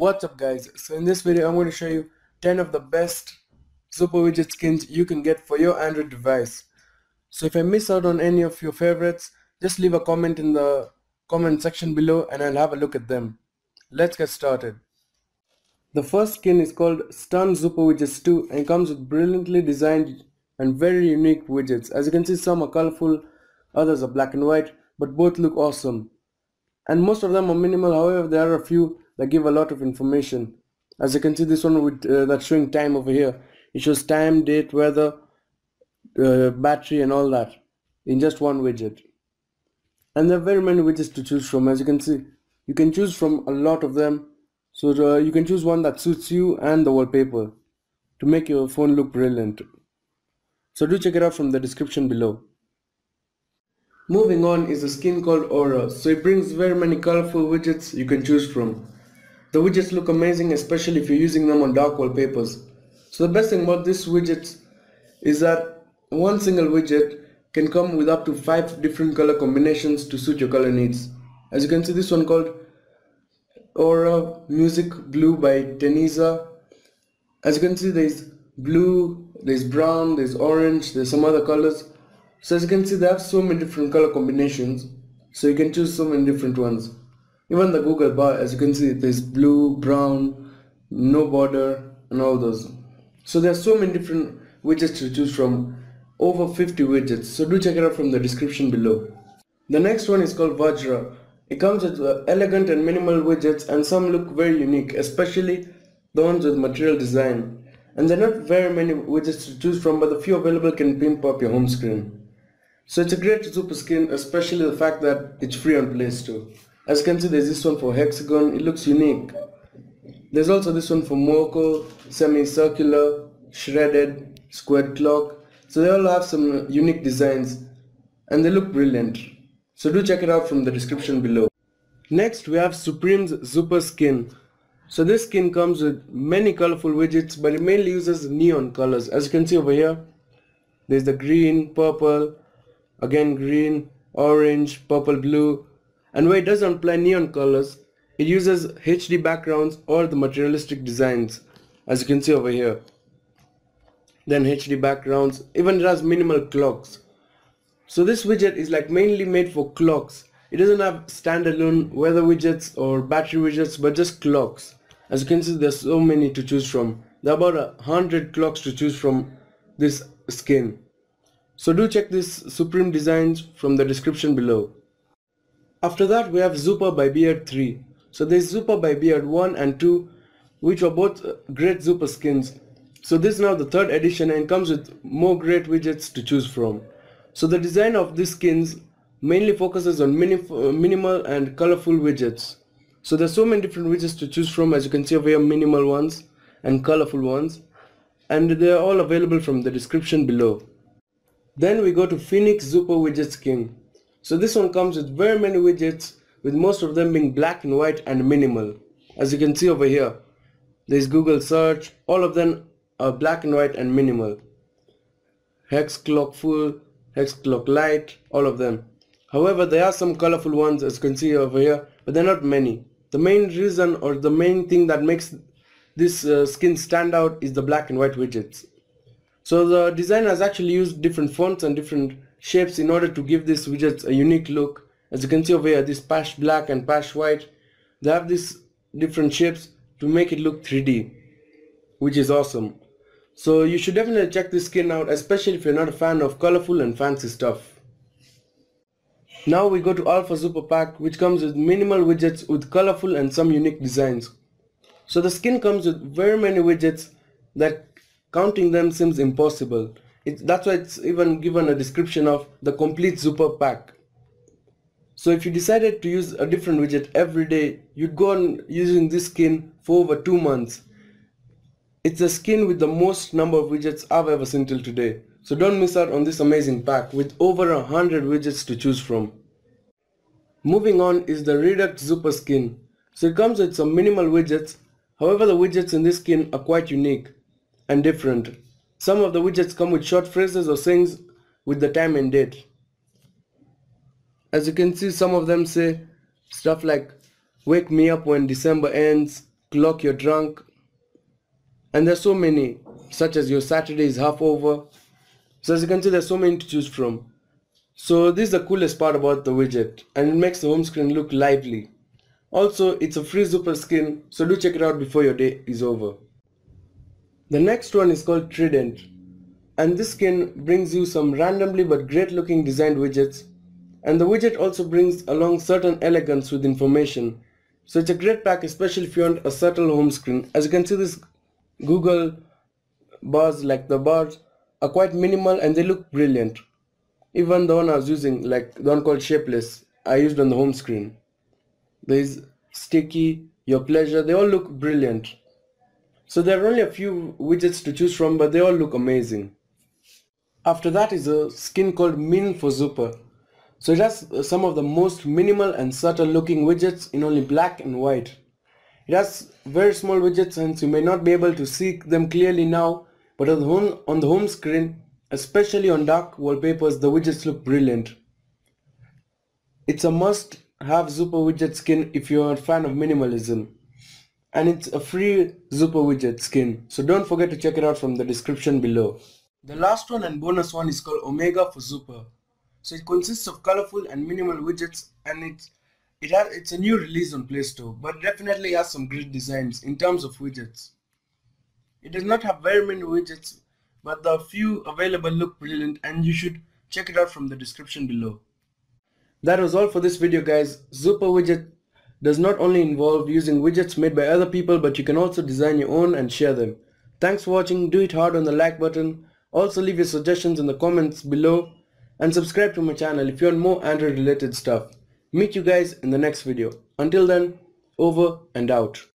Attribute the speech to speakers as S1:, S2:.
S1: What's up guys? So in this video I'm going to show you 10 of the best Zooper widget skins you can get for your Android device. So if I miss out on any of your favorites, just leave a comment in the comment section below and I'll have a look at them. Let's get started. The first skin is called Stun Zooper Widgets 2 and comes with brilliantly designed and very unique widgets. As you can see some are colorful, others are black and white, but both look awesome. And most of them are minimal, however there are a few that give a lot of information. As you can see this one with uh, that's showing time over here. It shows time, date, weather, uh, battery and all that in just one widget. And there are very many widgets to choose from as you can see. You can choose from a lot of them. So uh, you can choose one that suits you and the wallpaper to make your phone look brilliant. So do check it out from the description below. Moving on is a skin called Aura. So it brings very many colorful widgets you can choose from. The widgets look amazing especially if you're using them on dark wallpapers. So the best thing about this widget is that one single widget can come with up to 5 different color combinations to suit your color needs. As you can see this one called Aura Music Blue by Tenisa. As you can see there is blue, there is brown, there is orange, there is some other colors. So as you can see they have so many different color combinations so you can choose so many different ones. Even the Google bar as you can see there's blue, brown, no border and all those. So there are so many different widgets to choose from over 50 widgets so do check it out from the description below. The next one is called Vajra. It comes with uh, elegant and minimal widgets and some look very unique especially the ones with material design. And there are not very many widgets to choose from but the few available can pimp up your home screen. So it's a great Zooper skin, especially the fact that it's free on Play Store. As you can see, there's this one for hexagon, it looks unique. There's also this one for Moco, semicircular, shredded, squared clock. So they all have some unique designs and they look brilliant. So do check it out from the description below. Next we have Supremez Zooper Skin. So this skin comes with many colorful widgets but it mainly uses neon colors. As you can see over here, there's the green, purple, again green, orange, purple, blue. And where it doesn't apply neon colors, it uses HD backgrounds or the materialistic designs, as you can see over here. Then HD backgrounds, even it has minimal clocks. So this widget is like mainly made for clocks. It doesn't have standalone weather widgets or battery widgets, but just clocks. As you can see, there's so many to choose from. There are about a hundred clocks to choose from this skin. So do check this Supreme designs from the description below. After that we have Zooper by Beard 3. So there's Zooper by Beard 1 and 2 which are both uh, great Zooper skins. So this is now the third edition and comes with more great widgets to choose from. So the design of these skins mainly focuses on mini uh, minimal and colorful widgets. So there's so many different widgets to choose from as you can see over here minimal ones and colorful ones and they're all available from the description below. Then we go to Phoenix Zooper Widget Skin. So this one comes with very many widgets with most of them being black and white and minimal. As you can see over here, there's Google search, all of them are black and white and minimal. Hex clock full, hex clock light, all of them. However, there are some colorful ones as you can see over here, but they're not many. The main reason or the main thing that makes this uh, skin stand out is the black and white widgets. So the designer has actually used different fonts and different shapes in order to give this widget a unique look. As you can see over here, this patch black and patch white, they have these different shapes to make it look 3D, which is awesome. So you should definitely check this skin out, especially if you're not a fan of colorful and fancy stuff. Now we go to Alpha Zooper Pack, which comes with minimal widgets with colorful and some unique designs. So the skin comes with very many widgets that Counting them seems impossible. That's why it's even given a description of the complete Zooper pack. So if you decided to use a different widget every day, you'd go on using this skin for over two months. It's a skin with the most number of widgets I've ever seen till today. So don't miss out on this amazing pack with over a hundred widgets to choose from. Moving on is the Reduct Zooper skin. So it comes with some minimal widgets. However, the widgets in this skin are quite unique and different. Some of the widgets come with short phrases or sayings with the time and date. As you can see, some of them say stuff like wake me up when December ends, clock you're drunk. And there's so many such as your Saturday is half over. So as you can see there's so many to choose from. So this is the coolest part about the widget and it makes the home screen look lively. Also it's a free Zooper skin so do check it out before your day is over the next one is called Trident and this skin brings you some randomly but great looking designed widgets and the widget also brings along certain elegance with information so it's a great pack especially if you want a subtle home screen. As you can see this Google bars like the bars are quite minimal and they look brilliant. Even the one I was using like the one called shapeless I used on the home screen. There is sticky your pleasure they all look brilliant so there are only a few widgets to choose from but they all look amazing. After that is a skin called Min for Zooper so it has uh, some of the most minimal and subtle looking widgets in only black and white. It has very small widgets and you may not be able to see them clearly now but on the home, on the home screen especially on dark wallpapers the widgets look brilliant. It's a must have Zooper widget skin if you're a fan of minimalism and it's a free Zooper widget skin so don't forget to check it out from the description below the last one and bonus one is called Omega for Zooper so it consists of colorful and minimal widgets and it's it has it's a new release on Play Store but definitely has some great designs in terms of widgets. It does not have very many widgets but the few available look brilliant and you should check it out from the description below. That was all for this video guys. Zooper Widget does not only involve using widgets made by other people but you can also design your own and share them. Thanks for watching, do it hard on the like button, also leave your suggestions in the comments below and subscribe to my channel if you want more Android related stuff. Meet you guys in the next video. Until then, over and out.